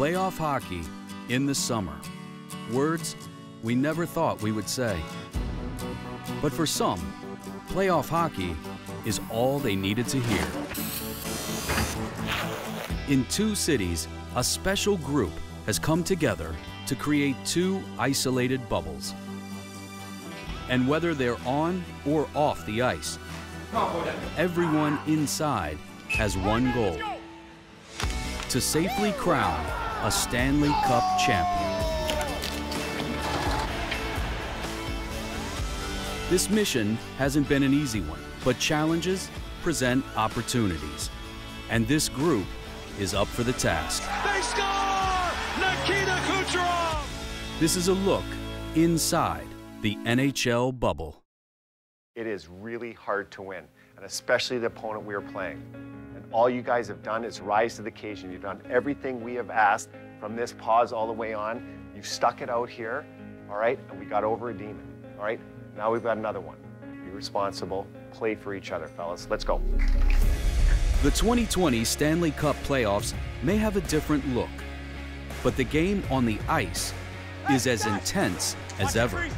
Playoff hockey in the summer. Words we never thought we would say. But for some, playoff hockey is all they needed to hear. In two cities, a special group has come together to create two isolated bubbles. And whether they're on or off the ice, everyone inside has one goal to safely crown a Stanley Cup champion. This mission hasn't been an easy one, but challenges present opportunities. And this group is up for the task. They score! Nikita Kucherov! This is a look inside the NHL bubble. It is really hard to win, and especially the opponent we are playing. And all you guys have done is rise to the occasion. You've done everything we have asked from this pause all the way on. You've stuck it out here, all right? And we got over a demon, all right? Now we've got another one. Be responsible, play for each other, fellas. Let's go. The 2020 Stanley Cup playoffs may have a different look, but the game on the ice is as intense as ever. we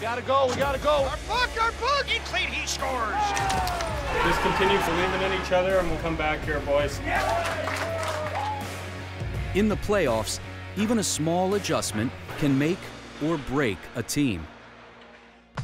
gotta go, we gotta go. Our puck, our puck! He clean, he scores! Just continue believing in each other and we'll come back here, boys. In the playoffs, even a small adjustment can make or break a team.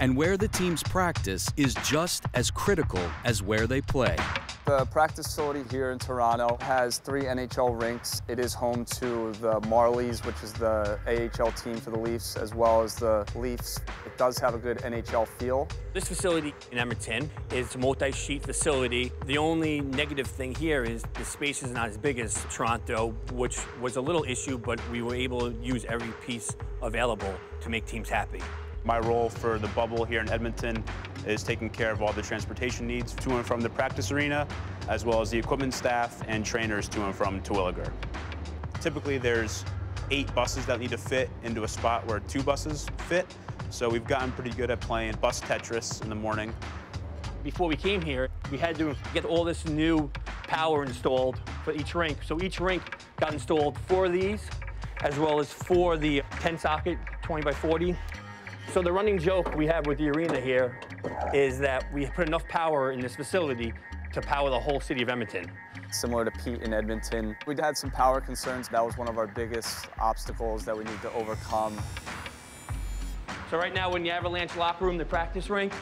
And where the teams practice is just as critical as where they play. The practice facility here in Toronto has three NHL rinks. It is home to the Marlies, which is the AHL team for the Leafs, as well as the Leafs. It does have a good NHL feel. This facility in Edmonton is a multi-sheet facility. The only negative thing here is the space is not as big as Toronto, which was a little issue, but we were able to use every piece available to make teams happy. My role for the bubble here in Edmonton is taking care of all the transportation needs to and from the practice arena, as well as the equipment staff and trainers to and from Terwillegar. Typically, there's eight buses that need to fit into a spot where two buses fit, so we've gotten pretty good at playing bus Tetris in the morning. Before we came here, we had to get all this new power installed for each rink. So each rink got installed four of these, as well as four the 10 socket 20 by 40 so the running joke we have with the arena here is that we put enough power in this facility to power the whole city of Edmonton. Similar to Pete in Edmonton, we'd had some power concerns. That was one of our biggest obstacles that we need to overcome. So right now, in the Avalanche locker room, the practice rink,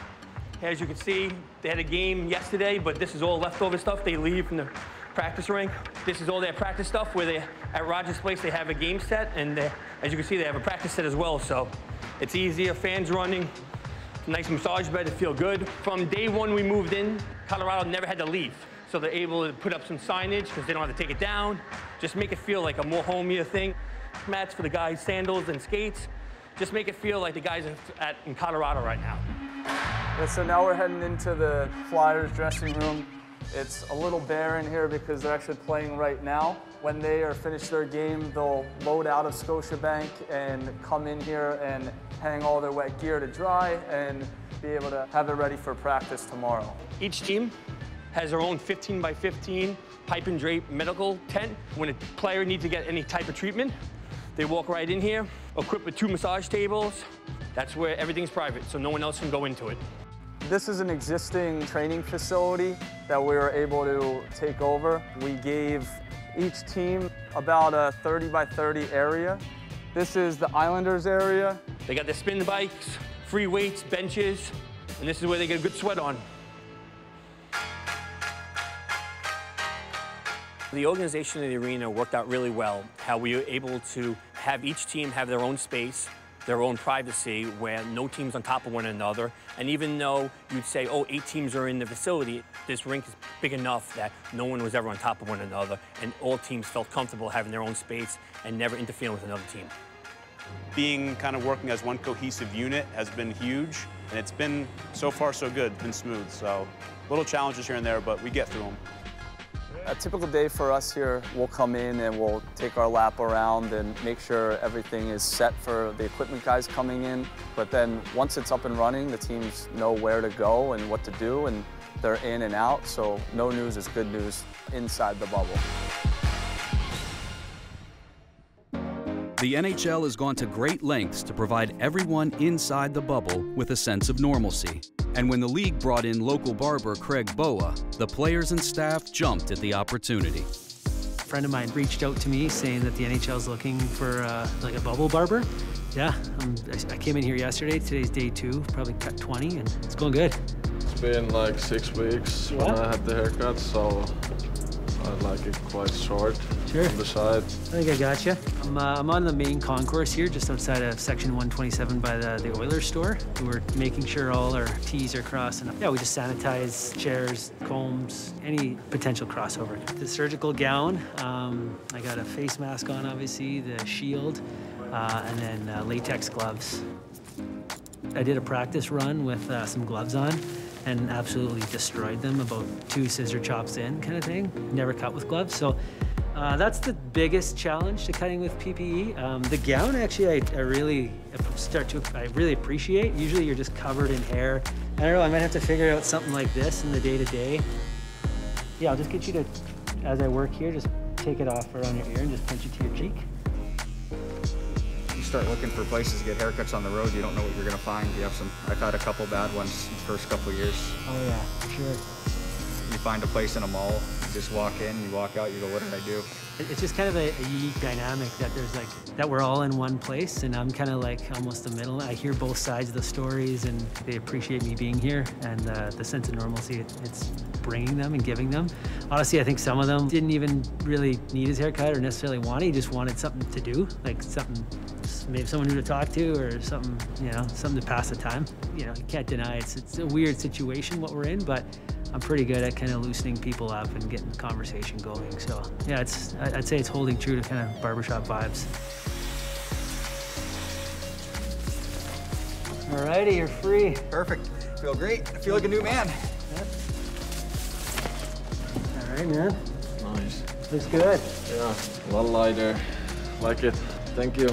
as you can see, they had a game yesterday, but this is all leftover stuff they leave from the practice rink. This is all their practice stuff where they, at Rogers Place, they have a game set, and they, as you can see, they have a practice set as well. So it's easier, fans running, nice massage bed to feel good. From day one we moved in, Colorado never had to leave. So they're able to put up some signage because they don't have to take it down. Just make it feel like a more homier thing. Mats for the guys, sandals and skates. Just make it feel like the guys are at, in Colorado right now. Yeah, so now we're heading into the Flyers dressing room. It's a little bare in here because they're actually playing right now. When they are finished their game, they'll load out of Scotiabank and come in here and hang all their wet gear to dry and be able to have it ready for practice tomorrow. Each team has their own 15 by 15 pipe and drape medical tent. When a player needs to get any type of treatment, they walk right in here, equipped with two massage tables. That's where everything's private, so no one else can go into it. This is an existing training facility that we were able to take over. We gave each team about a 30 by 30 area. This is the Islanders area. They got the spin bikes, free weights, benches, and this is where they get a good sweat on. The organization of the arena worked out really well, how we were able to have each team have their own space, their own privacy where no team's on top of one another. And even though you'd say, oh, eight teams are in the facility, this rink is big enough that no one was ever on top of one another and all teams felt comfortable having their own space and never interfering with another team. Being kind of working as one cohesive unit has been huge and it's been so far so good, it's been smooth. So little challenges here and there, but we get through them. A typical day for us here, we'll come in and we'll take our lap around and make sure everything is set for the equipment guys coming in. But then once it's up and running, the teams know where to go and what to do, and they're in and out. So no news is good news inside the bubble. The NHL has gone to great lengths to provide everyone inside the bubble with a sense of normalcy. And when the league brought in local barber Craig Boa, the players and staff jumped at the opportunity. A friend of mine reached out to me saying that the NHL is looking for uh, like a bubble barber. Yeah, um, I, I came in here yesterday. Today's day two, probably cut 20, and it's going good. It's been like six weeks when I had the haircut, so I like it quite short Sure. on the side. I think I got you. I'm, uh, I'm on the main concourse here, just outside of section 127 by the, the Oilers store. We're making sure all our T's are crossed. And yeah, we just sanitize chairs, combs, any potential crossover. The surgical gown, um, I got a face mask on, obviously, the shield, uh, and then uh, latex gloves. I did a practice run with uh, some gloves on and absolutely destroyed them about two scissor chops in kind of thing. Never cut with gloves. So uh, that's the biggest challenge to cutting with PPE. Um, the gown, actually, I, I really start to, I really appreciate. Usually you're just covered in hair. I don't know, I might have to figure out something like this in the day to day. Yeah, I'll just get you to, as I work here, just take it off around your ear and just pinch it to your cheek. you start looking for places to get haircuts on the road, you don't know what you're gonna find. You have some, I've had a couple bad ones the first couple years. Oh yeah, for sure. You find a place in a mall, just walk in, you walk out, you go, what did I do? It's just kind of a, a unique dynamic that there's like that we're all in one place, and I'm kind of like almost the middle. I hear both sides of the stories, and they appreciate me being here and uh, the sense of normalcy it, it's bringing them and giving them. Honestly, I think some of them didn't even really need his haircut or necessarily want it. He just wanted something to do, like something, maybe someone new to talk to or something, you know, something to pass the time. You know, you can't deny it's it's a weird situation what we're in, but. I'm pretty good at kind of loosening people up and getting the conversation going. So yeah, it's I- I'd say it's holding true to kind of barbershop vibes. Alrighty, you're free. Perfect. Feel great. I feel like a new man. All right, man. Nice. Looks good. Yeah, a lot lighter. Like it. Thank you.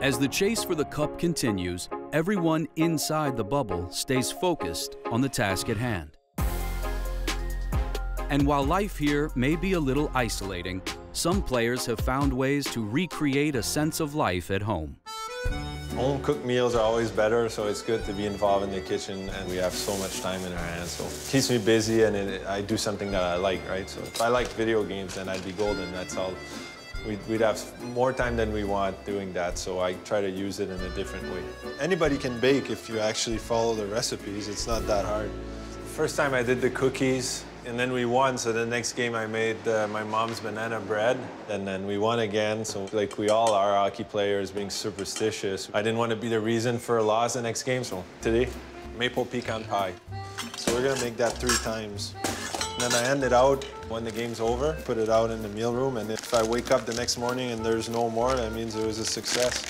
As the chase for the cup continues, everyone inside the bubble stays focused on the task at hand. And while life here may be a little isolating, some players have found ways to recreate a sense of life at home. Home cooked meals are always better, so it's good to be involved in the kitchen, and we have so much time in our hands. So it keeps me busy, and it, I do something that I like, right? So if I like video games, then I'd be golden. That's all. We'd, we'd have more time than we want doing that, so I try to use it in a different way. Anybody can bake if you actually follow the recipes. It's not that hard. First time I did the cookies, and then we won. So the next game I made uh, my mom's banana bread, and then we won again. So like we all are hockey players, being superstitious. I didn't want to be the reason for a loss the next game. So today, maple pecan pie. So we're gonna make that three times. And then I end it out when the game's over, put it out in the meal room, and if I wake up the next morning and there's no more, that means it was a success.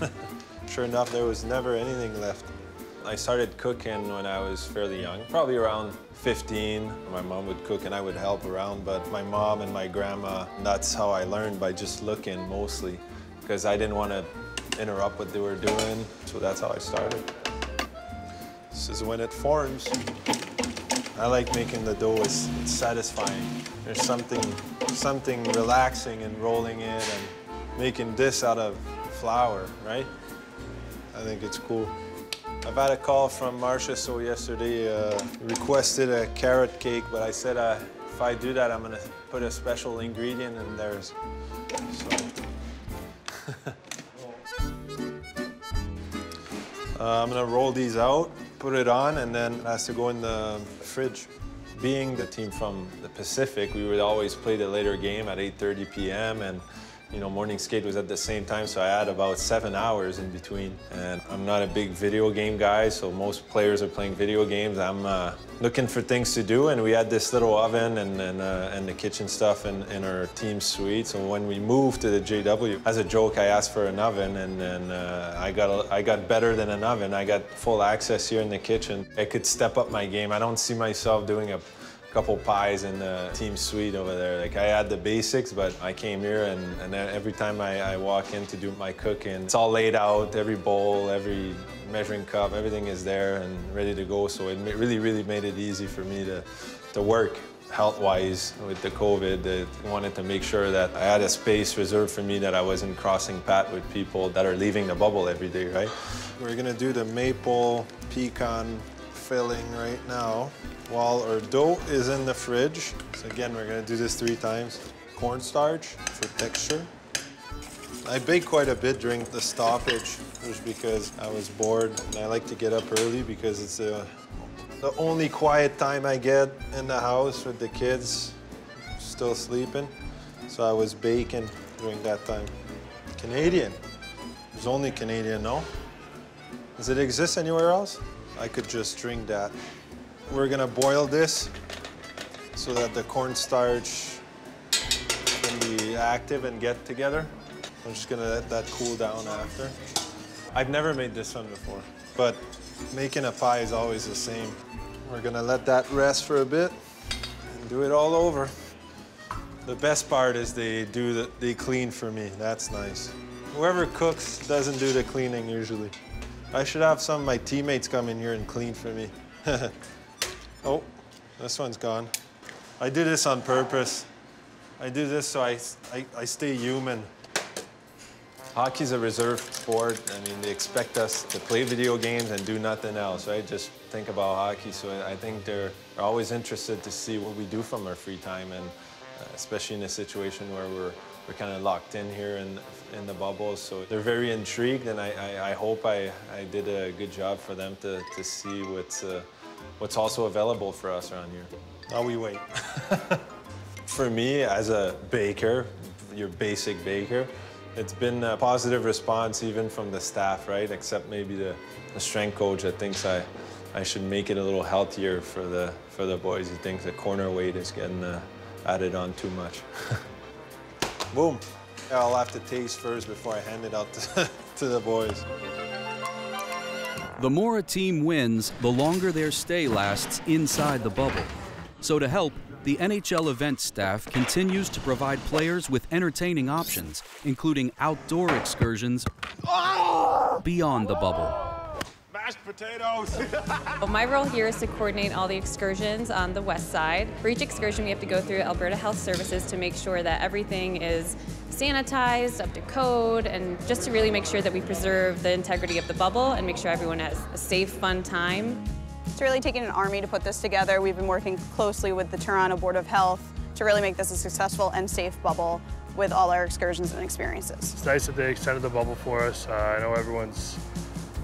sure enough, there was never anything left. I started cooking when I was fairly young, probably around 15. My mom would cook and I would help around, but my mom and my grandma, that's how I learned by just looking mostly, because I didn't want to interrupt what they were doing, so that's how I started. This is when it forms. I like making the dough, it's, it's satisfying. There's something, something relaxing in rolling it and making this out of flour, right? I think it's cool. I've had a call from Marchessault yesterday, uh, requested a carrot cake, but I said uh, if I do that, I'm gonna put a special ingredient in there. So. uh, I'm gonna roll these out, put it on, and then it has to go in the fridge. Being the team from the Pacific, we would always play the later game at 8.30 p.m. and you know, morning skate was at the same time, so I had about seven hours in between. And I'm not a big video game guy, so most players are playing video games. I'm uh, looking for things to do, and we had this little oven and, and, uh, and the kitchen stuff in, in our team suite. So when we moved to the JW, as a joke, I asked for an oven, and then uh, I, got a, I got better than an oven. I got full access here in the kitchen. I could step up my game. I don't see myself doing a couple pies in the team suite over there. Like I had the basics, but I came here and, and every time I, I walk in to do my cooking, it's all laid out, every bowl, every measuring cup, everything is there and ready to go. So it really, really made it easy for me to, to work. health-wise with the COVID. They wanted to make sure that I had a space reserved for me that I wasn't crossing path with people that are leaving the bubble every day, right? We're gonna do the maple pecan filling right now while our dough is in the fridge. So again, we're gonna do this three times. Cornstarch for texture. I baked quite a bit during the stoppage just because I was bored and I like to get up early because it's uh, the only quiet time I get in the house with the kids still sleeping. So I was baking during that time. Canadian. It's only Canadian, no? Does it exist anywhere else? I could just drink that. We're gonna boil this so that the cornstarch can be active and get together. I'm just gonna let that cool down after. I've never made this one before, but making a pie is always the same. We're gonna let that rest for a bit and do it all over. The best part is they do the, they clean for me. That's nice. Whoever cooks doesn't do the cleaning usually. I should have some of my teammates come in here and clean for me. oh, this one's gone. I do this on purpose. I do this so I, I, I stay human. Hockey's a reserved sport. I mean, they expect us to play video games and do nothing else, right? Just think about hockey. So I think they're always interested to see what we do from our free time, and uh, especially in a situation where we're we're kind of locked in here in in the bubbles. So they're very intrigued, and I, I, I hope I, I did a good job for them to, to see what's uh, what's also available for us around here. Now we wait. for me, as a baker, your basic baker, it's been a positive response even from the staff, right? Except maybe the, the strength coach that thinks I, I should make it a little healthier for the, for the boys. He thinks the corner weight is getting uh, added on too much. Boom. I'll have to taste first before I hand it out to, to the boys. The more a team wins, the longer their stay lasts inside the bubble. So to help, the NHL event staff continues to provide players with entertaining options, including outdoor excursions beyond the bubble. Mashed potatoes. Well, my role here is to coordinate all the excursions on the west side. For each excursion, we have to go through Alberta Health Services to make sure that everything is sanitized, up to code, and just to really make sure that we preserve the integrity of the bubble and make sure everyone has a safe, fun time. It's really taken an army to put this together. We've been working closely with the Toronto Board of Health to really make this a successful and safe bubble with all our excursions and experiences. It's nice that they extended the bubble for us. Uh, I know everyone's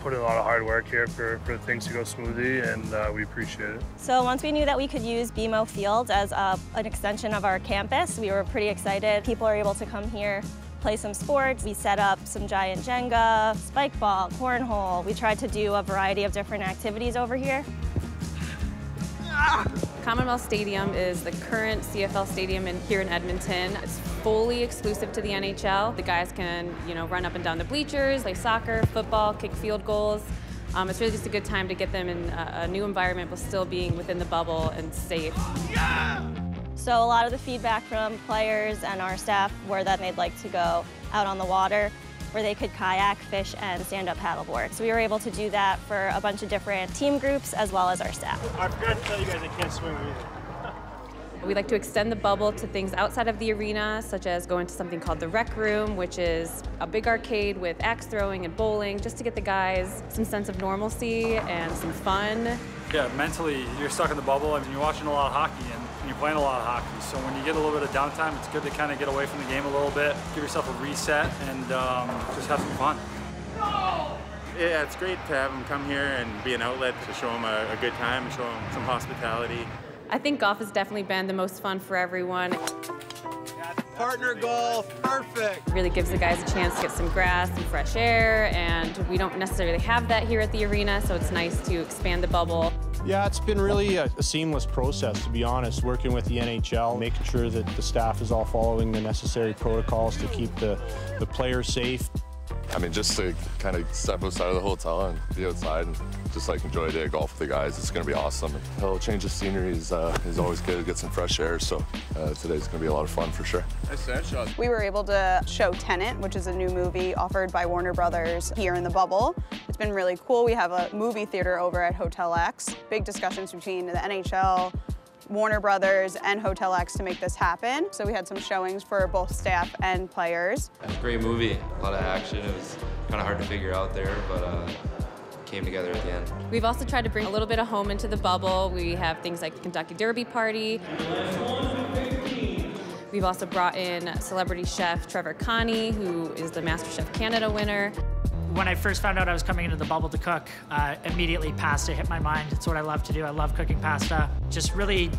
put in a lot of hard work here for, for things to go smoothly, and uh, we appreciate it. So once we knew that we could use BMO Field as a, an extension of our campus, we were pretty excited. People are able to come here play some sports. We set up some giant Jenga, spike ball, cornhole. We tried to do a variety of different activities over here. Commonwealth Stadium is the current CFL stadium in, here in Edmonton. It's fully exclusive to the NHL. The guys can, you know, run up and down the bleachers, play soccer, football, kick field goals. Um, it's really just a good time to get them in a, a new environment while still being within the bubble and safe. So a lot of the feedback from players and our staff were that they'd like to go out on the water where they could kayak, fish, and stand-up paddleboard. So we were able to do that for a bunch of different team groups as well as our staff. I forgot to tell you guys I can't swim either. We like to extend the bubble to things outside of the arena, such as going to something called the Rec Room, which is a big arcade with axe throwing and bowling, just to get the guys some sense of normalcy and some fun. Yeah, mentally, you're stuck in the bubble. I mean, you're watching a lot of hockey and you're playing a lot of hockey. So when you get a little bit of downtime, it's good to kind of get away from the game a little bit, give yourself a reset, and um, just have some fun. Yeah, it's great to have them come here and be an outlet to show them a, a good time and show them some hospitality. I think golf has definitely been the most fun for everyone. Partner golf, perfect. Really gives the guys a chance to get some grass and fresh air, and we don't necessarily have that here at the arena, so it's nice to expand the bubble. Yeah, it's been really a, a, seamless process, to be honest, working with the NHL, making sure that the staff is all following the necessary protocols to keep the, the players safe. I mean, just to kind of step outside of the hotel and be outside and just like enjoy a day of golf with the guys, it's going to be awesome. And a little change of scenery is, uh, is always good to get some fresh air, so uh, today's going to be a lot of fun for sure. Nice shot. We were able to show Tenet, which is a new movie offered by Warner Brothers here in the bubble. It's been really cool. We have a movie theater over at Hotel X. Big discussions between the NHL, Warner Brothers and Hotel X to make this happen. So we had some showings for both staff and players. It a great movie, a lot of action. It was kind of hard to figure out there, but uh, came together at the end. We've also tried to bring a little bit of home into the bubble. We have things like the Kentucky Derby party. We've also brought in celebrity chef Trevor Connie, who is the MasterChef Canada winner. When I first found out I was coming into the bubble to cook, uh, immediately pasta hit my mind. It's what I love to do. I love cooking pasta. Just really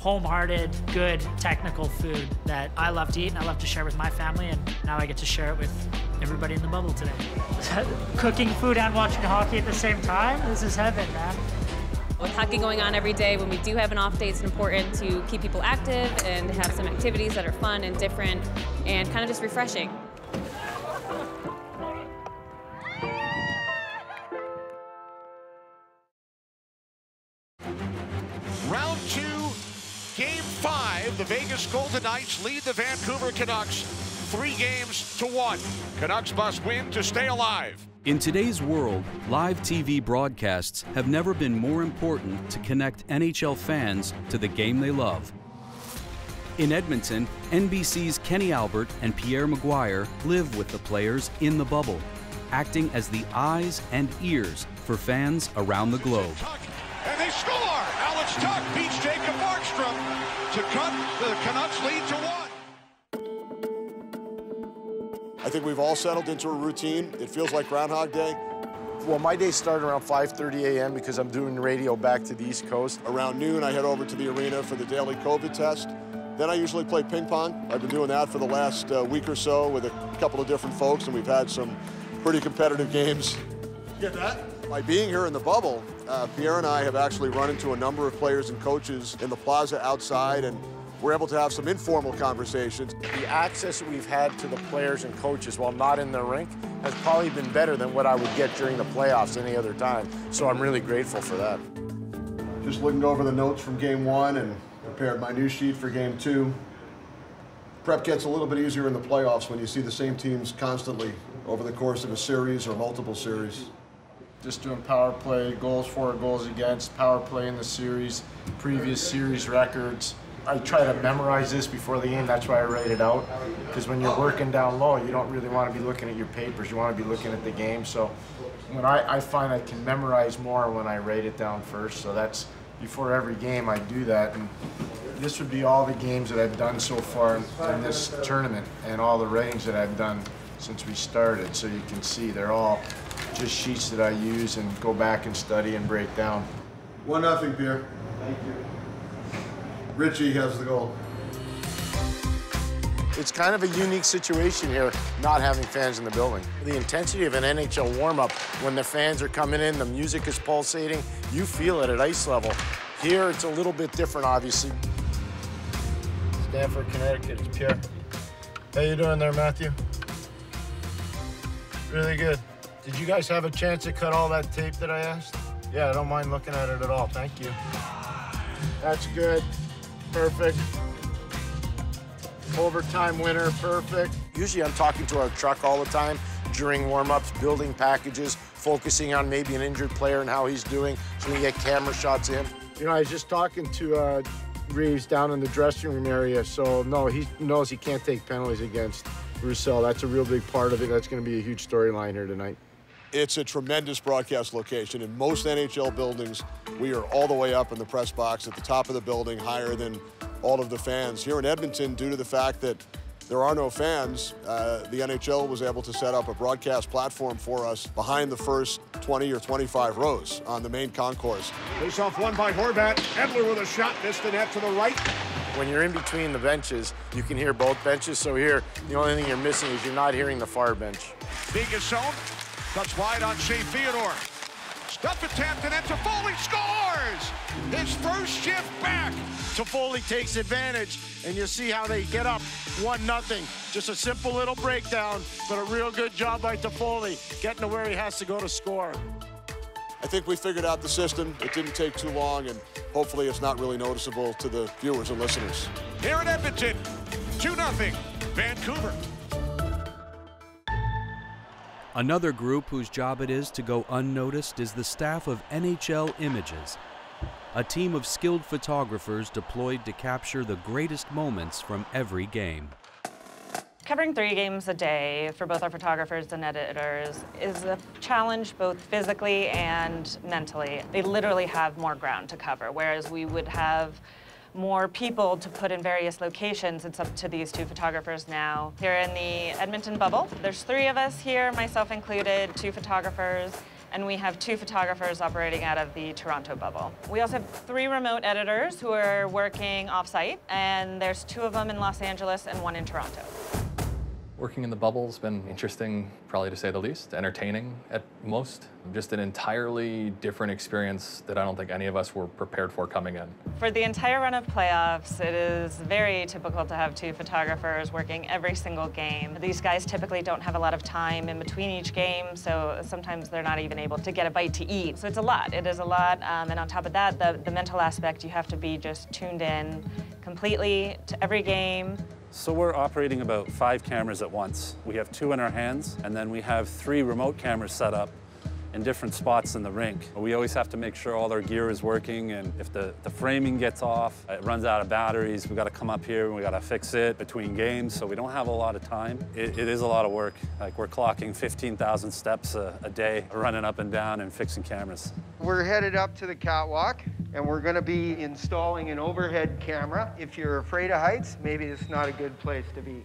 home-hearted, good, technical food that I love to eat and I love to share with my family, and now I get to share it with everybody in the bubble today. Cooking food and watching hockey at the same time? This is heaven, man. With hockey going on every day, when we do have an off day, it's important to keep people active and have some activities that are fun and different and kind of just refreshing. Round two, game five. The Vegas Golden Knights lead the Vancouver Canucks three games to one. Canucks must win to stay alive. In today's world, live TV broadcasts have never been more important to connect NHL fans to the game they love. In Edmonton, NBC's Kenny Albert and Pierre McGuire live with the players in the bubble, acting as the eyes and ears for fans around the globe. And they score! Alex Tuch beats Jacob Markstrom to cut the Canucks lead to one. I think we've all settled into a routine. It feels like Groundhog Day. Well, my day started around 5.30 a.m. because I'm doing radio back to the East Coast. Around noon, I head over to the arena for the daily COVID test. Then I usually play ping pong. I've been doing that for the last uh, week or so with a couple of different folks, and we've had some pretty competitive games. Get that? By being here in the bubble, uh, Pierre and I have actually run into a number of players and coaches in the plaza outside, and we're able to have some informal conversations. The access we've had to the players and coaches while not in the rink has probably been better than what I would get during the playoffs any other time. So I'm really grateful for that. Just looking over the notes from game one and prepared my new sheet for game two. Prep gets a little bit easier in the playoffs when you see the same teams constantly over the course of a series or multiple series. Just doing power play, goals for, goals against, power play in the series, previous series records. I try to memorize this before the game. That's why I write it out. Because when you're working down low, you don't really want to be looking at your papers. You want to be looking at the game. So when I, I find I can memorize more when I write it down first. So that's before every game I do that. And this would be all the games that I've done so far in, in this tournament and all the ratings that I've done since we started. So you can see they're all just sheets that I use and go back and study and break down. One nothing, Pierre. Thank you. Richie has the goal. It's kind of a unique situation here, not having fans in the building. The intensity of an NHL warm-up, when the fans are coming in, the music is pulsating, you feel it at ice level. Here, it's a little bit different, obviously. Stamford, Connecticut, it's Pierre. How you doing there, Matthew? Really good. Did you guys have a chance to cut all that tape that I asked? Yeah, I don't mind looking at it at all. Thank you. That's good. Perfect. Overtime winner, perfect. Usually I'm talking to our truck all the time during warm-ups, building packages, focusing on maybe an injured player and how he's doing so we get camera shots of him. You know, I was just talking to uh, Reaves down in the dressing room area, so no, he knows he can't take penalties against Roussel. That's a real big part of it. That's going to be a huge storyline here tonight. It's a tremendous broadcast location. In most NHL buildings, we are all the way up in the press box at the top of the building, higher than all of the fans. Here in Edmonton, due to the fact that there are no fans, uh, the NHL was able to set up a broadcast platform for us behind the first 20 or 25 rows on the main concourse. Face off one by Horvat. Edler with a shot, missed the net to the right. When you're in between the benches, you can hear both benches. So here, the only thing you're missing is you're not hearing the far bench. Vegas zone. Cuts wide on Shea Theodore. Stuff attempt and then Toffoli scores! His first shift back. Toffoli takes advantage, and you see how they get up one nothing. Just a simple little breakdown, but a real good job by Toffoli, getting to where he has to go to score. I think we figured out the system. It didn't take too long, and hopefully it's not really noticeable to the viewers and listeners. Here in Edmonton, 2 0, Vancouver. Another group whose job it is to go unnoticed is the staff of NHL Images. a team of skilled photographers deployed to capture the greatest moments from every game. Covering three games a day for both our photographers and editors is a challenge both physically and mentally. They literally have more ground to cover, whereas we would have more people to put in various locations. It's up to these two photographers now. Here in the Edmonton bubble, there's three of us here, myself included, two photographers, and we have two photographers operating out of the Toronto bubble. We also have three remote editors who are working off-site, and there's two of them in Los Angeles and one in Toronto. Working in the bubble's been interesting, probably to say the least, entertaining at most. Just an entirely different experience that I don't think any of us were prepared for coming in. For the entire run of playoffs, it is very typical to have two photographers working every single game. These guys typically don't have a lot of time in between each game, so sometimes they're not even able to get a bite to eat. So it's a lot. It is a lot, um, and on top of that, the, the mental aspect, you have to be just tuned in completely to every game. So we're operating about five cameras at once. We have two in our hands, and then we have three remote cameras set up in different spots in the rink. We always have to make sure all our gear is working, and if the, the framing gets off, it runs out of batteries, we gotta come up here and we gotta fix it between games, so we don't have a lot of time. It, it is a lot of work. Like we're clocking 15,000 steps a, a day, running up and down and fixing cameras. We're headed up to the catwalk and we're gonna be installing an overhead camera. If you're afraid of heights, maybe it's not a good place to be.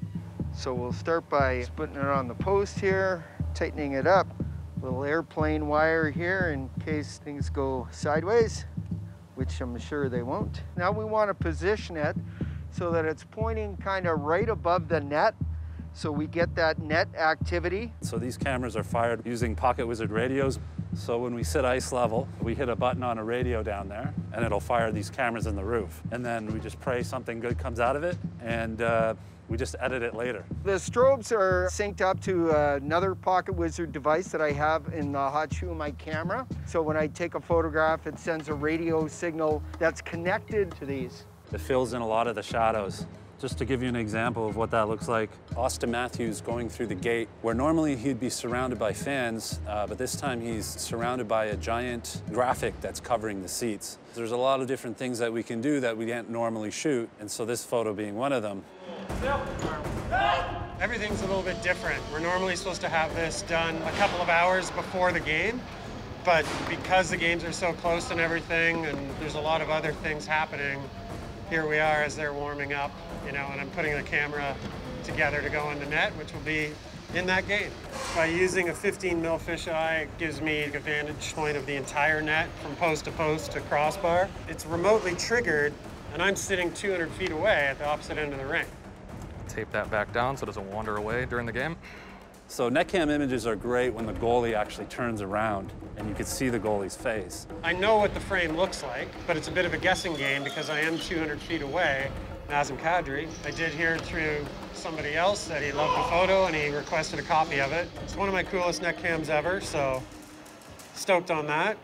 So we'll start by putting it on the post here, tightening it up. Little airplane wire here in case things go sideways, which I'm sure they won't. Now we wanna position it so that it's pointing kind of right above the net so we get that net activity. So these cameras are fired using Pocket Wizard radios. So when we sit ice level, we hit a button on a radio down there and it'll fire these cameras in the roof. And then we just pray something good comes out of it and uh, we just edit it later. The strobes are synced up to another Pocket Wizard device that I have in the hot shoe of my camera. So when I take a photograph, it sends a radio signal that's connected to these. It fills in a lot of the shadows. Just to give you an example of what that looks like, Auston Matthews going through the gate, where normally he'd be surrounded by fans, uh, but this time he's surrounded by a giant graphic that's covering the seats. There's a lot of different things that we can do that we can't normally shoot, and so this photo being one of them. Everything's a little bit different. We're normally supposed to have this done a couple of hours before the game, but because the games are so close and everything, and there's a lot of other things happening, here we are as they're warming up, you know, and I'm putting the camera together to go in the net, which will be in that game. By using a 15 mil fisheye, it gives me a vantage point of the entire net from post to post to crossbar. It's remotely triggered, and I'm sitting 200 feet away at the opposite end of the ring. Tape that back down so it doesn't wander away during the game. So netcam images are great when the goalie actually turns around and you can see the goalie's face. I know what the frame looks like, but it's a bit of a guessing game because I am 200 feet away. Nazem Kadri, I did hear through somebody else that he loved the photo and he requested a copy of it. It's one of my coolest net cams ever, so stoked on that.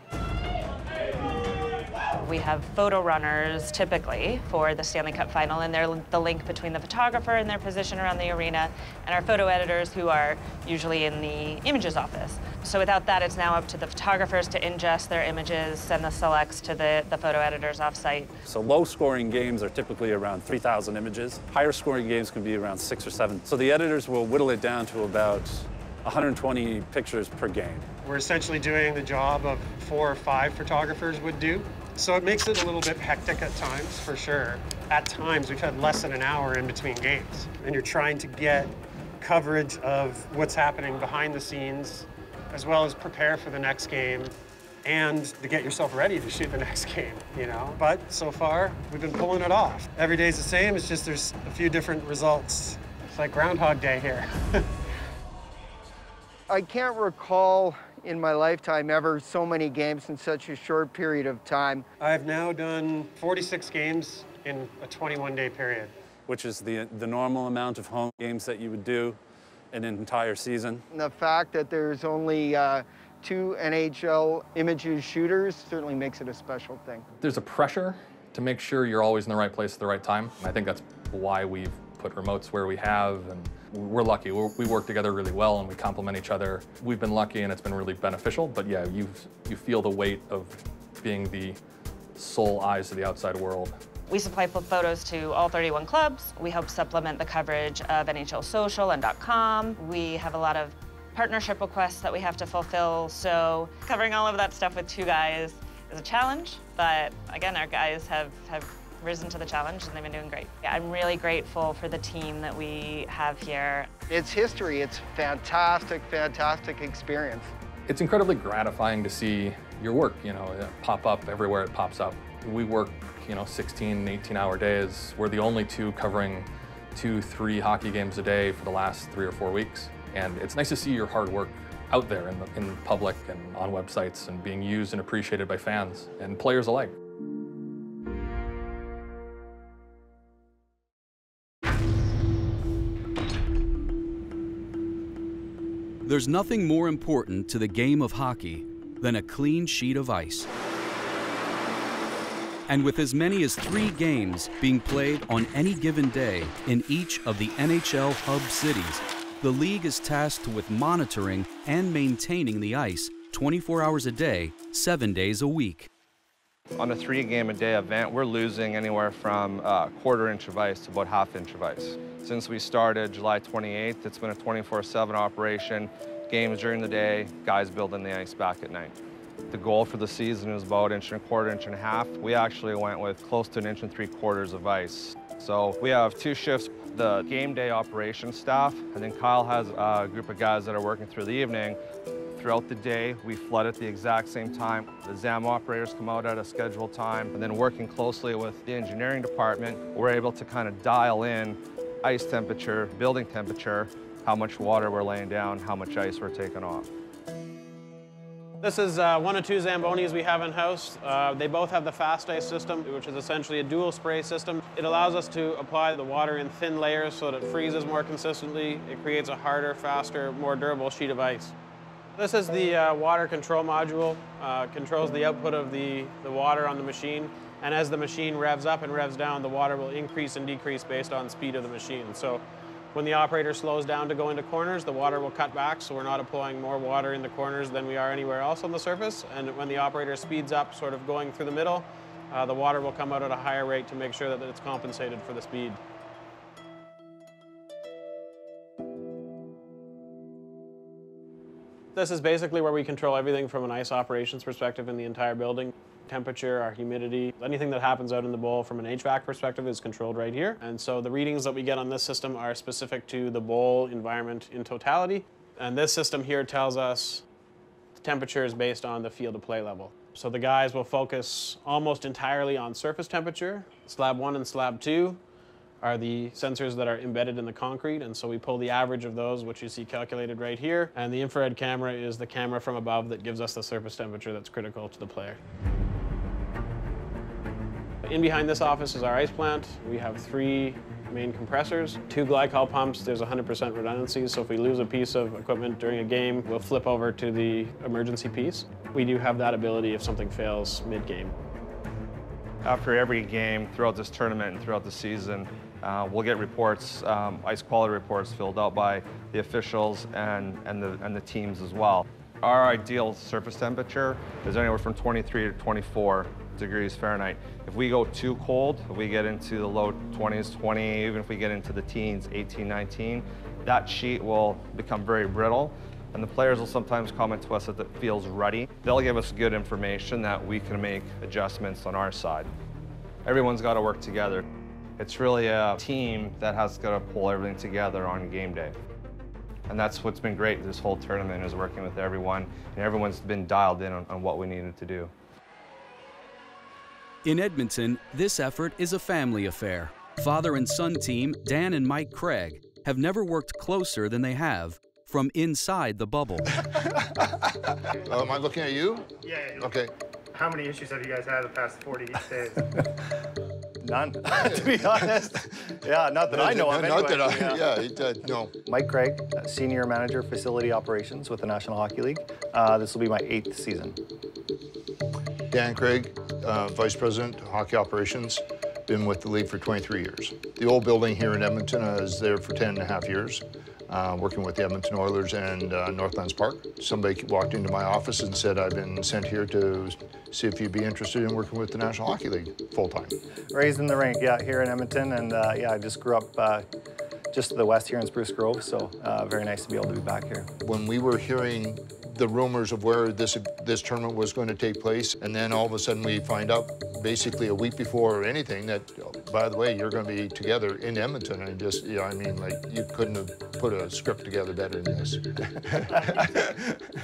We have photo runners typically for the Stanley Cup final, and they're the link between the photographer and their position around the arena, and our photo editors who are usually in the images office. So without that, it's now up to the photographers to ingest their images, send the selects to the, the photo editors offsite. So low scoring games are typically around 3,000 images. Higher scoring games can be around six or seven. So the editors will whittle it down to about 120 pictures per game. We're essentially doing the job of four or five photographers would do. So it makes it a little bit hectic at times, for sure. At times, we've had less than an hour in between games, and you're trying to get coverage of what's happening behind the scenes, as well as prepare for the next game, and to get yourself ready to shoot the next game, you know? But so far, we've been pulling it off. Every day's the same, it's just there's a few different results. It's like Groundhog Day here. I can't recall in my lifetime ever so many games in such a short period of time. I've now done 46 games in a 21 day period. Which is the, the normal amount of home games that you would do in an entire season. And the fact that there's only uh, two NHL images shooters certainly makes it a special thing. There's a pressure to make sure you're always in the right place at the right time. And I think that's why we've put remotes where we have, and we're lucky. We're, we work together really well, and we complement each other. We've been lucky, and it's been really beneficial. But yeah, you you feel the weight of being the sole eyes to the outside world. We supply photos to all 31 clubs. We help supplement the coverage of NHL Social and .com. We have a lot of partnership requests that we have to fulfill. So covering all of that stuff with two guys is a challenge, but again, our guys have, have risen to the challenge and they've been doing great. Yeah, I'm really grateful for the team that we have here. It's history. It's fantastic, fantastic experience. It's incredibly gratifying to see your work, you know, pop up everywhere it pops up. We work, you know, 16, 18 hour days. We're the only two covering two, three hockey games a day for the last three or four weeks. And it's nice to see your hard work out there in the, in public and on websites and being used and appreciated by fans and players alike. There's nothing more important to the game of hockey than a clean sheet of ice. And with as many as three games being played on any given day in each of the NHL hub cities, the league is tasked with monitoring and maintaining the ice 24 hours a day, seven days a week. On a three game a day event, we're losing anywhere from a quarter inch of ice to about half inch of ice. Since we started July 28th, it's been a 24-7 operation, games during the day, guys building the ice back at night. The goal for the season is about inch and a quarter, inch and a half. We actually went with close to an inch and three quarters of ice. So we have two shifts, the game day operations staff, and then Kyle has a group of guys that are working through the evening. Throughout the day, we flood at the exact same time. The ZAM operators come out at a scheduled time, and then working closely with the engineering department, we're able to kind of dial in ice temperature, building temperature, how much water we're laying down, how much ice we're taking off. This is uh, one of two Zambonis we have in-house. Uh, they both have the fast ice system, which is essentially a dual spray system. It allows us to apply the water in thin layers so that it freezes more consistently. It creates a harder, faster, more durable sheet of ice. This is the uh, water control module. Uh, controls the output of the, the water on the machine. And as the machine revs up and revs down, the water will increase and decrease based on speed of the machine. So when the operator slows down to go into corners, the water will cut back, so we're not applying more water in the corners than we are anywhere else on the surface. And when the operator speeds up, sort of going through the middle, uh, the water will come out at a higher rate to make sure that it's compensated for the speed. This is basically where we control everything from an ice operations perspective in the entire building. Temperature, our humidity, anything that happens out in the bowl from an HVAC perspective is controlled right here. And so the readings that we get on this system are specific to the bowl environment in totality. And this system here tells us the temperature is based on the field of play level. So the guys will focus almost entirely on surface temperature. Slab one and slab two are the sensors that are embedded in the concrete, and so we pull the average of those, which you see calculated right here, and the infrared camera is the camera from above that gives us the surface temperature that's critical to the player. In behind this office is our ice plant. We have three main compressors, two glycol pumps. There's 100% redundancy, so if we lose a piece of equipment during a game, we'll flip over to the emergency piece. We do have that ability if something fails mid-game. After every game throughout this tournament and throughout the season, uh, we'll get reports, um, ice quality reports filled out by the officials and, and, the, and the teams as well. Our ideal surface temperature is anywhere from 23 to 24 degrees Fahrenheit. If we go too cold, if we get into the low 20s, 20, even if we get into the teens, 18, 19, that sheet will become very brittle and the players will sometimes comment to us that it feels ruddy. They'll give us good information that we can make adjustments on our side. Everyone's got to work together. It's really a team that has got to pull everything together on game day. And that's what's been great this whole tournament is working with everyone, and everyone's been dialed in on, on what we needed to do. In Edmonton, this effort is a family affair. Father and son team, Dan and Mike Craig, have never worked closer than they have from inside the bubble. oh, am I looking at you? Yeah, yeah, yeah. Okay. How many issues have you guys had the past 40 days? None, to be honest. Yeah, not that I know of Not anyway. that I- Yeah, it, uh, no. Mike Craig, Senior Manager Facility Operations with the National Hockey League. Uh, this will be my eighth season. Dan Craig, uh, Vice President, Hockey Operations, been with the league for 23 years. The old building here in Edmonton, I was there for 10 and a half years. Uh, working with the Edmonton Oilers and uh, Northlands Park. Somebody walked into my office and said, I've been sent here to see if you'd be interested in working with the National Hockey League full-time. Raised in the rink, yeah, here in Edmonton, and uh, yeah, I just grew up uh, just to the west here in Spruce Grove, so uh, very nice to be able to be back here. When we were hearing the rumors of where this this tournament was going to take place, and then all of a sudden we find out, basically a week before or anything, that by the way, you're going to be together in Edmonton, and just you know, I mean, like you couldn't have put a script together better than this.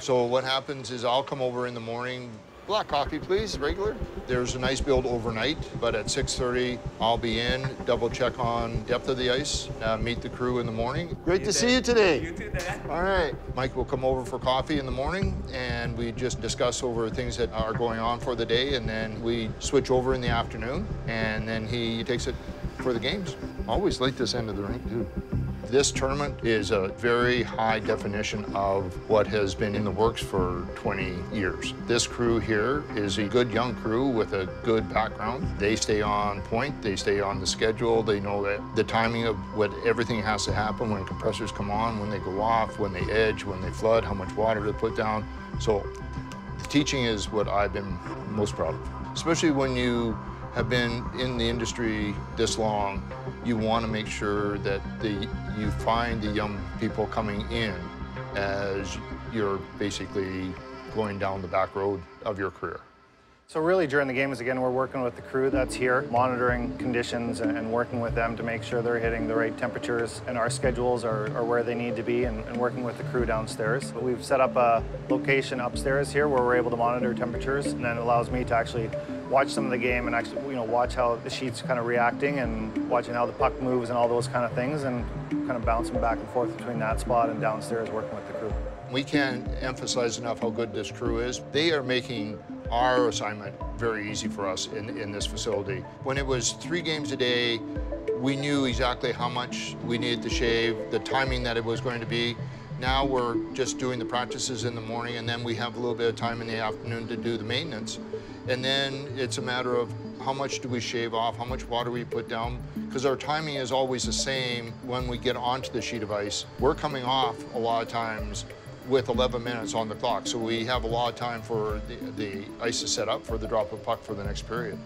so what happens is I'll come over in the morning, Black coffee, please, regular. There's a nice build overnight, but at 6.30, I'll be in, double check on depth of the ice, uh, meet the crew in the morning. Great to see you today. You too, Dad. All right. Mike will come over for coffee in the morning, and we just discuss over things that are going on for the day, and then we switch over in the afternoon, and then he takes it for the games. Always like this end of the rink, too. This tournament is a very high definition of what has been in the works for 20 years. This crew here is a good young crew with a good background. They stay on point, they stay on the schedule, they know that the timing of what everything has to happen when compressors come on, when they go off, when they edge, when they flood, how much water to put down. So the teaching is what I've been most proud of, especially when you have been in the industry this long, you want to make sure that the, you find the young people coming in as you're basically going down the back road of your career. So really during the games, again, we're working with the crew that's here, monitoring conditions and, working with them to make sure they're hitting the right temperatures and our schedules are, are where they need to be and, and, working with the crew downstairs. But we've set up a location upstairs here where we're able to monitor temperatures and then it allows me to actually watch some of the game and actually, you know, watch how the sheet's kind of reacting and watching how the puck moves and all those kind of things and kind of bouncing back and forth between that spot and downstairs working with the crew. We can't emphasize enough how good this crew is. They are making our assignment very easy for us in, in this facility. When it was three games a day, we knew exactly how much we needed to shave, the timing that it was going to be. Now we're just doing the practices in the morning and then we have a little bit of time in the afternoon to do the maintenance. And then it's a matter of how much do we shave off, how much water we put down, because our timing is always the same when we get onto the sheet of ice. We're coming off a lot of times with 11 minutes on the clock. So we have a lot of time for the, the ice to set up for the drop of puck for the next period.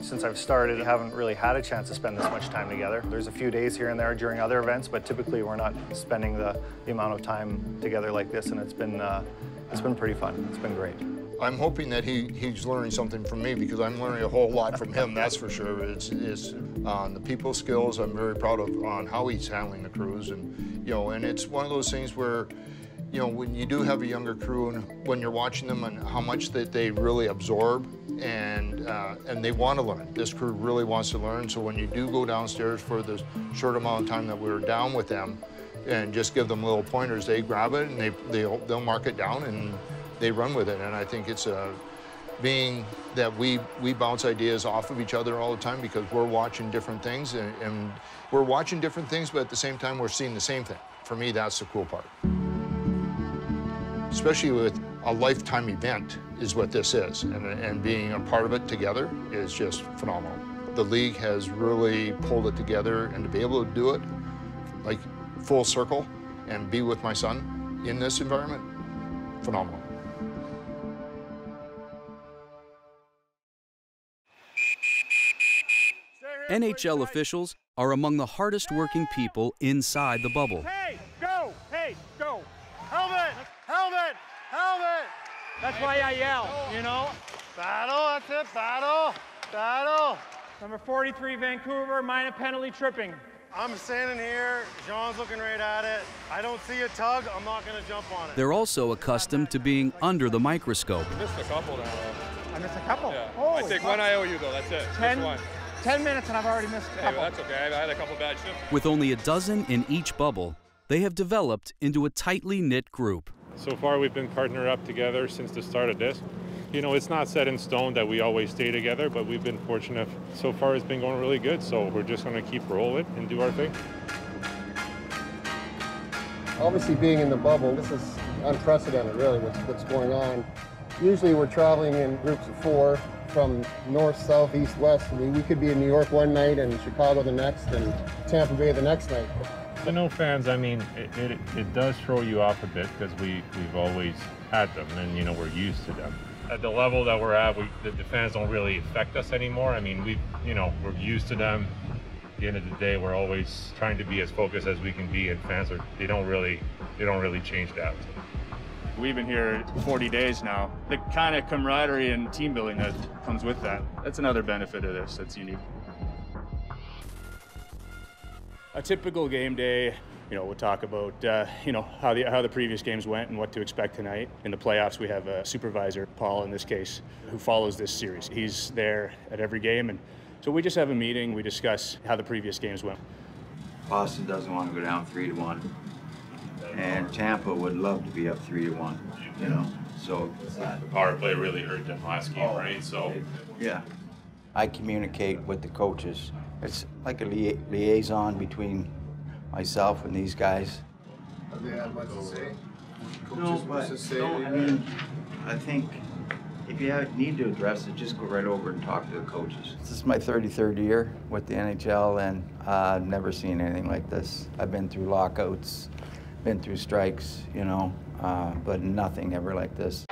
Since I've started, I haven't really had a chance to spend this much time together. There's a few days here and there during other events, but typically we're not spending the, the amount of time together like this, and it's been, uh, it's been pretty fun. It's been great. I'm hoping that he, he's learning something from me because I'm learning a whole lot from him, that's for sure. It's, it's on the people skills I'm very proud of on how he's handling the crews and, you know, and it's one of those things where you know, when you do have a younger crew and when you're watching them and how much that they really absorb and uh, and they want to learn. This crew really wants to learn. So when you do go downstairs for the short amount of time that we are down with them and just give them little pointers, they grab it and they, they'll, they'll mark it down and they run with it. And I think it's a, being that we, we bounce ideas off of each other all the time because we're watching different things and, and we're watching different things, but at the same time, we're seeing the same thing. For me, that's the cool part especially with a lifetime event is what this is. And, and being a part of it together is just phenomenal. The league has really pulled it together and to be able to do it like full circle and be with my son in this environment, phenomenal. NHL officials are among the hardest working people inside the bubble. Hey, go! Hey, go! Helmet! Helmet! Helmet! That's why I yell, you know? Battle, that's it, battle, battle. Number 43, Vancouver, minor penalty tripping. I'm standing here, Jean's looking right at it. I don't see a tug, I'm not gonna jump on it. They're also accustomed to being under the microscope. You missed a couple now. I missed a couple? Yeah. Oh, I take one IOU though, that's it. Ten, Just one. 10 minutes and I've already missed a Yeah, couple. that's okay. I had a couple bad shifts. With only a dozen in each bubble, they have developed into a tightly knit group. So far, we've been partnered up together since the start of this. You know, it's not set in stone that we always stay together, but we've been fortunate. So far, it's been going really good. So we're just going to keep rolling and do our thing. Obviously, being in the bubble, this is unprecedented, really, what's, what's going on. Usually, we're traveling in groups of four from north, south, east, west. I mean, we could be in New York one night and Chicago the next and Tampa Bay the next night. To no fans, I mean, it, it, it does throw you off a bit because we, we've always had them and, you know, we're used to them. At the level that we're at, we, the, the fans don't really affect us anymore. I mean, we you know, we're used to them. At the end of the day, we're always trying to be as focused as we can be and fans are, they don't really, they don't really change that. We've been here 40 days now. The kind of camaraderie and team building that comes with that, that's another benefit of this that's unique. A typical game day, you know, we'll talk about, uh, you know, how the, how the previous games went and what to expect tonight. In the playoffs, we have a supervisor, Paul in this case, who follows this series. He's there at every game, and so we just have a meeting. We discuss how the previous games went. Boston doesn't want to go down three to one, and Tampa would love to be up three to one. You know, so the power play really hurt them last game, right? So yeah, I communicate with the coaches. It's like a lia liaison between myself and these guys. Have they had much to say? No, but no, I mean, I think if you have, need to address it, just go right over and talk to the coaches. This is my 33rd year with the NHL, and uh, I've never seen anything like this. I've been through lockouts, been through strikes, you know, uh, but nothing ever like this.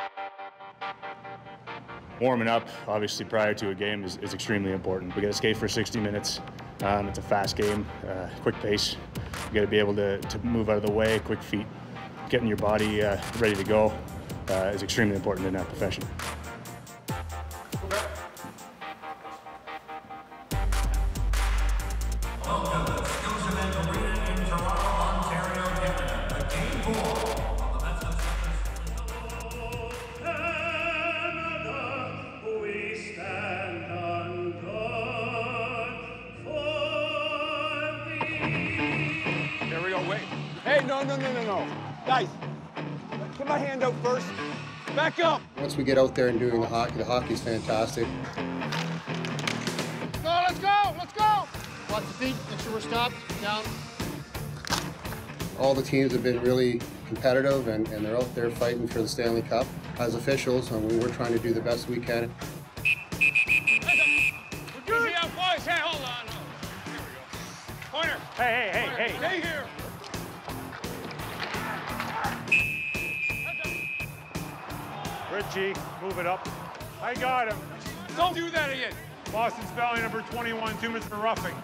Warming up, obviously, prior to a game is, is extremely important. We got to skate for 60 minutes. Um, it's a fast game, uh, quick pace. You got to be able to, to move out of the way, quick feet. Getting your body uh, ready to go uh, is extremely important in that profession. Out there and doing the hockey, the hockey's fantastic. Go, let's go, let's go. Watch the feet, make sure we're stopped, down. All the teams have been really competitive and, and they're out there fighting for the Stanley Cup. As officials, I mean, we're trying to do the best we can. It up. I got him. Don't do that again. Boston's Valley number 21, two minutes for roughing.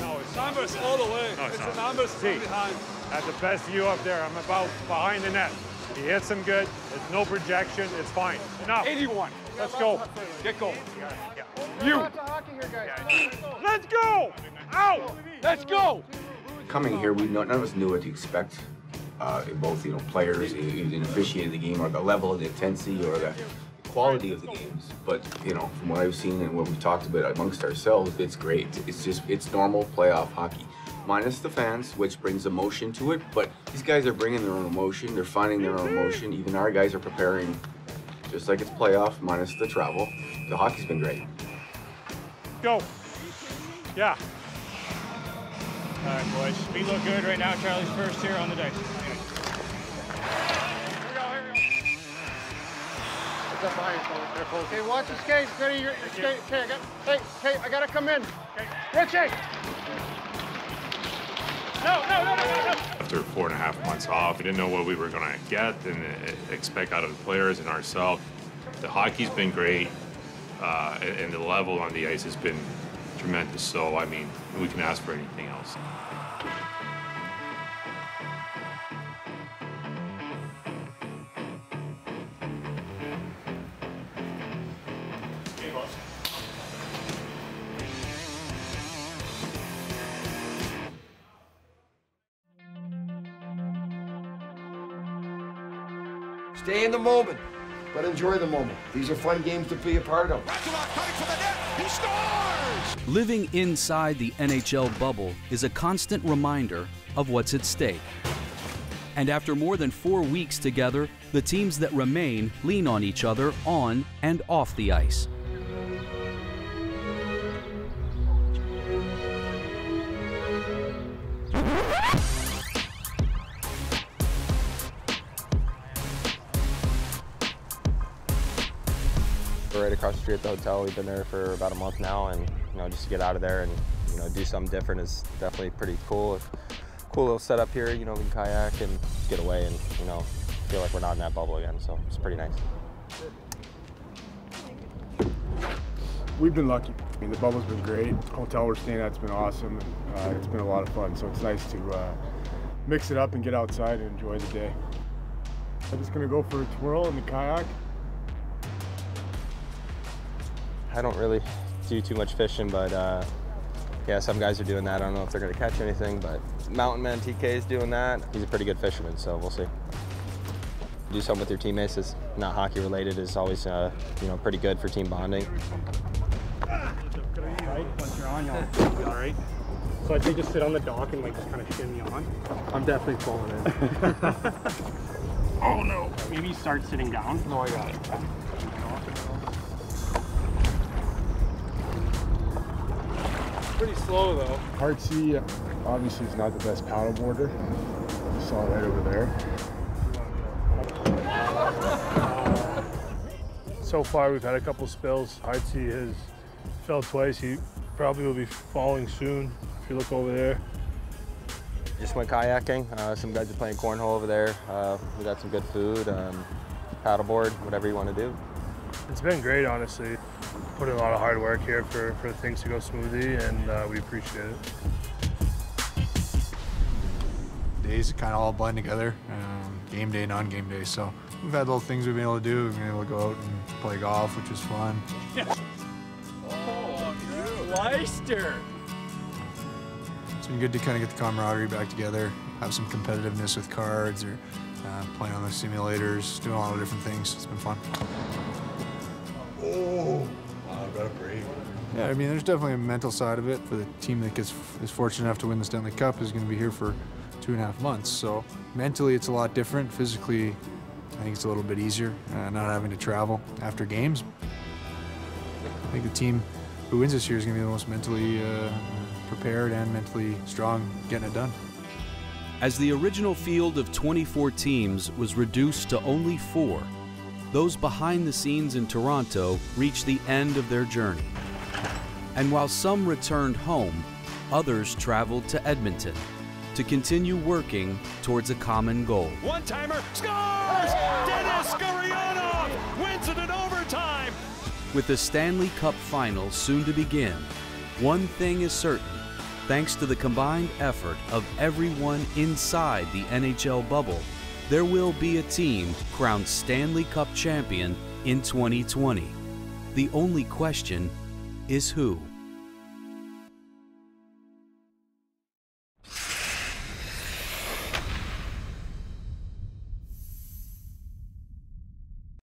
No, it's Numbers all the way. No, it's not. the numbers See, from behind. At the best view up there, I'm about behind the net. He hits him good. It's no projection. It's fine. Enough. 81. Let's go. Get going. You. Let's go. Out. Let's go. Coming here, we know, none of us knew what to expect. Uh, both, you know, players, even officiating the game, or the level of the intensity, or the quality of the games. But you know, from what I've seen and what we've talked about amongst ourselves, it's great. It's just it's normal playoff hockey, minus the fans, which brings emotion to it. But these guys are bringing their own emotion. They're finding their own emotion. Even our guys are preparing, just like it's playoff, minus the travel. The hockey's been great. Go. Yeah. All right, boys. We look good right now. Charlie's first here on the dice. What's up behind? Okay, watch the skates. Ready, your skate. Okay, I got. Hey, hey, I gotta come in. Okay. Richie. No, no, no, no, no, no. After four and a half months off, we didn't know what we were going to get and uh, expect out of the players and ourselves. The hockey's been great, uh, and and the level on the ice has been tremendous. So, I mean, we can ask for anything else. Stay in the moment, but enjoy the moment. These are fun games to be a part of. Living inside the NHL bubble is a constant reminder of what's at stake. And after more than four weeks together, the teams that remain lean on each other on and off the ice. Across the street at the hotel. We've been there for about a month now, and you know, just to get out of there and you know, do something different is definitely pretty cool. Cool little setup here. You know, we can kayak and get away, and you know, feel like we're not in that bubble again. So it's pretty nice. We've been lucky. I mean, the bubble's been great. Hotel we're staying at's been awesome. And, uh, it's been a lot of fun. So it's nice to uh, mix it up and get outside and enjoy the day. I'm just gonna go for a twirl in the kayak. I don't really do too much fishing, but uh, yeah, some guys are doing that. I don't know if they're going to catch anything, but Mountain Man TK is doing that. He's a pretty good fisherman, so we'll see. Do something with your teammates that's not hockey related is always, uh, you know, pretty good for team bonding. Once you're on, you'll all right. So I think just sit on the dock and like just kind of shimmy on. I'm definitely falling in. oh no! Maybe start sitting down. No, I got it. Pretty slow though. Hard C, obviously, is not the best paddle boarder. You saw it right over there. So far, we've had a couple spills. Hard C has fell twice. He probably will be falling soon. If you look over there. Just went kayaking. Uh, some guys are playing cornhole over there. Uh, we got some good food, um, paddleboard, whatever you want to do. It's been great, honestly. Put in a lot of hard work here for, for things to go smoothly, and uh, we appreciate it. Days kind of all blend together, um, game day, non-game day. So we've had little things we've been able to do. We've been able to go out and play golf, which was fun. Oh, Leister. It's been good to kind of get the camaraderie back together, have some competitiveness with cards or uh, playing on the simulators, doing a lot of different things. It's been fun. Oh, wow, got a break. Yeah, I mean, there's definitely a mental side of it for the team that gets is fortunate enough to win the Stanley Cup is going to be here for two and a half months. So mentally, it's a lot different. Physically, I think it's a little bit easier, uh, not having to travel after games. I think the team who wins this year is going to be the most mentally uh, prepared and mentally strong getting it done. As the original field of 24 teams was reduced to only four, those behind the scenes in Toronto reached the end of their journey. And while some returned home, others traveled to Edmonton to continue working towards a common goal. One timer scores! Denis Gurianov wins it in overtime. With the Stanley Cup final soon to begin, one thing is certain. Thanks to the combined effort of everyone inside the NHL bubble, there will be a team crowned Stanley Cup champion in 2020. The only question is who?